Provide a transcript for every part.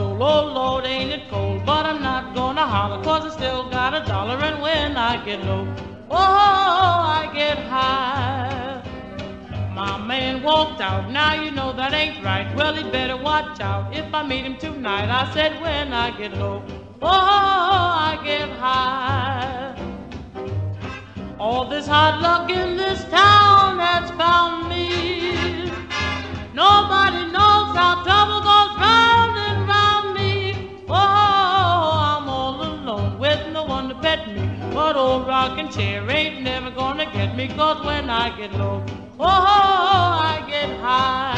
Oh Lord, ain't it cold, but I'm not gonna holler, cause I still got a dollar, and when I get low, oh, I get high. My man walked out, now you know that ain't right. Well, he better watch out if I meet him tonight. I said, when I get low, oh, I get high. All this hard luck in this town has found me. Nobody rocking chair ain't never gonna get me, cause when I get low, oh, I get high.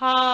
ha